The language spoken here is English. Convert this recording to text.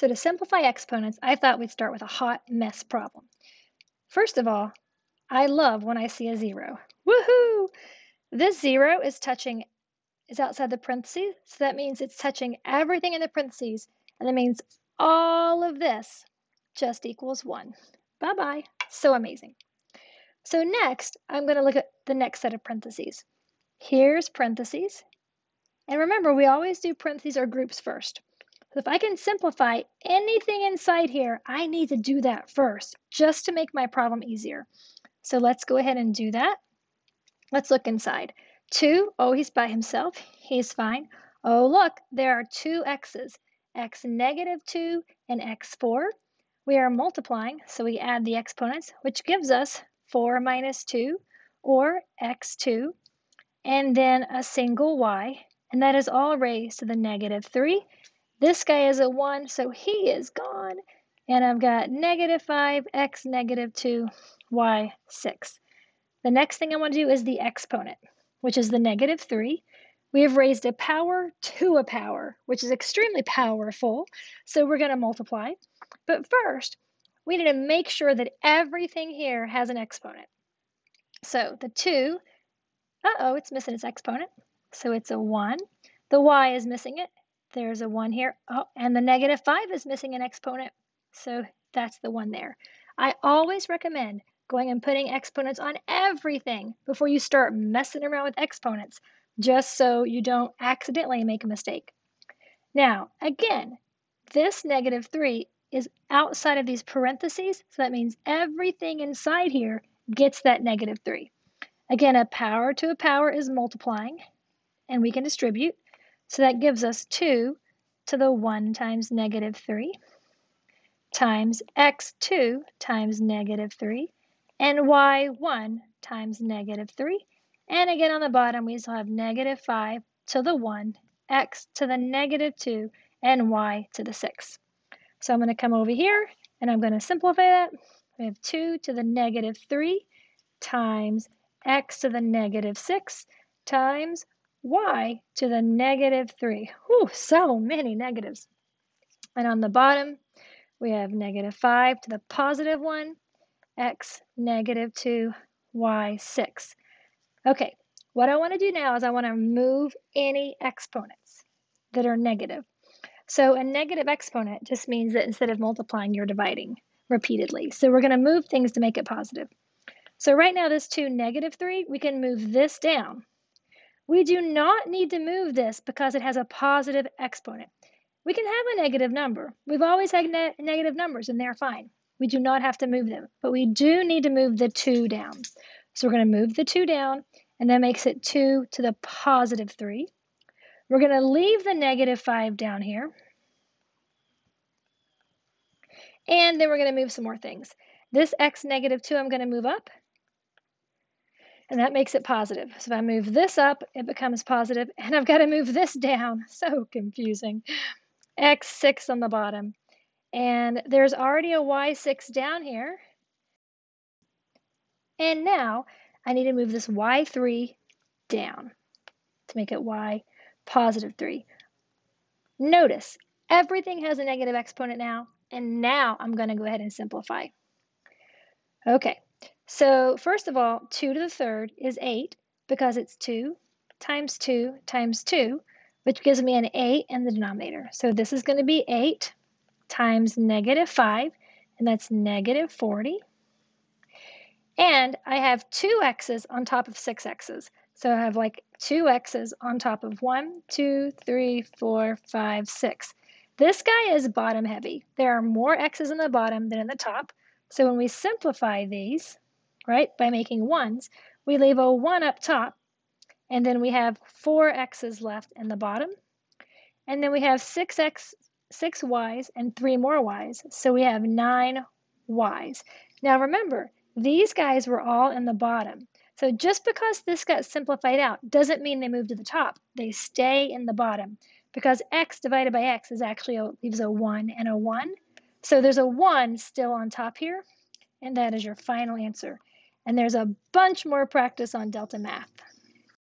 So to simplify exponents, I thought we'd start with a hot mess problem. First of all, I love when I see a zero. Woohoo! This zero is touching, is outside the parentheses, so that means it's touching everything in the parentheses, and that means all of this just equals one. Bye-bye. So amazing. So next, I'm going to look at the next set of parentheses. Here's parentheses. And remember, we always do parentheses or groups first. So if I can simplify anything inside here, I need to do that first, just to make my problem easier. So let's go ahead and do that. Let's look inside. 2, oh, he's by himself. He's fine. Oh, look, there are two x's, x negative 2 and x4. We are multiplying, so we add the exponents, which gives us 4 minus 2, or x2, and then a single y, and that is all raised to the negative 3. This guy is a 1, so he is gone. And I've got negative 5, x negative 2, y 6. The next thing I want to do is the exponent, which is the negative 3. We have raised a power to a power, which is extremely powerful, so we're going to multiply. But first, we need to make sure that everything here has an exponent. So the 2, uh-oh, it's missing its exponent, so it's a 1. The y is missing it, there's a 1 here. Oh, and the negative 5 is missing an exponent, so that's the 1 there. I always recommend going and putting exponents on everything before you start messing around with exponents, just so you don't accidentally make a mistake. Now, again, this negative 3 is outside of these parentheses, so that means everything inside here gets that negative 3. Again, a power to a power is multiplying, and we can distribute. So that gives us 2 to the 1 times negative 3 times x2 times negative 3 and y1 times negative 3. And again on the bottom, we still have negative 5 to the 1, x to the negative 2, and y to the 6. So I'm going to come over here, and I'm going to simplify that. We have 2 to the negative 3 times x to the negative 6 times y to the negative 3. Whew, so many negatives. And on the bottom, we have negative 5 to the positive 1 x negative 2, y 6. Okay, what I want to do now is I want to move any exponents that are negative. So a negative exponent just means that instead of multiplying, you're dividing repeatedly. So we're going to move things to make it positive. So right now, this 2, negative 3, we can move this down. We do not need to move this because it has a positive exponent. We can have a negative number. We've always had ne negative numbers, and they're fine. We do not have to move them, but we do need to move the 2 down. So we're going to move the 2 down, and that makes it 2 to the positive 3. We're going to leave the negative 5 down here. And then we're going to move some more things. This x negative 2 I'm going to move up, and that makes it positive. So if I move this up, it becomes positive, and I've got to move this down. So confusing. x6 on the bottom. And there's already a y6 down here. And now I need to move this y3 down to make it y positive 3. Notice everything has a negative exponent now, and now I'm going to go ahead and simplify. Okay, so first of all, 2 to the third is 8 because it's 2 times 2 times 2, which gives me an 8 in the denominator. So this is going to be 8 times negative 5, and that's negative 40. And I have two x's on top of six x's. So I have like two x's on top of one, two, three, four, five, six. This guy is bottom heavy. There are more x's in the bottom than in the top. So when we simplify these, right, by making ones, we leave a one up top, and then we have four x's left in the bottom. And then we have six x six y's and three more y's. So we have nine y's. Now remember, these guys were all in the bottom. So just because this got simplified out doesn't mean they move to the top. They stay in the bottom because x divided by x is actually a, leaves a 1 and a 1. So there's a 1 still on top here, and that is your final answer. And there's a bunch more practice on Delta Math.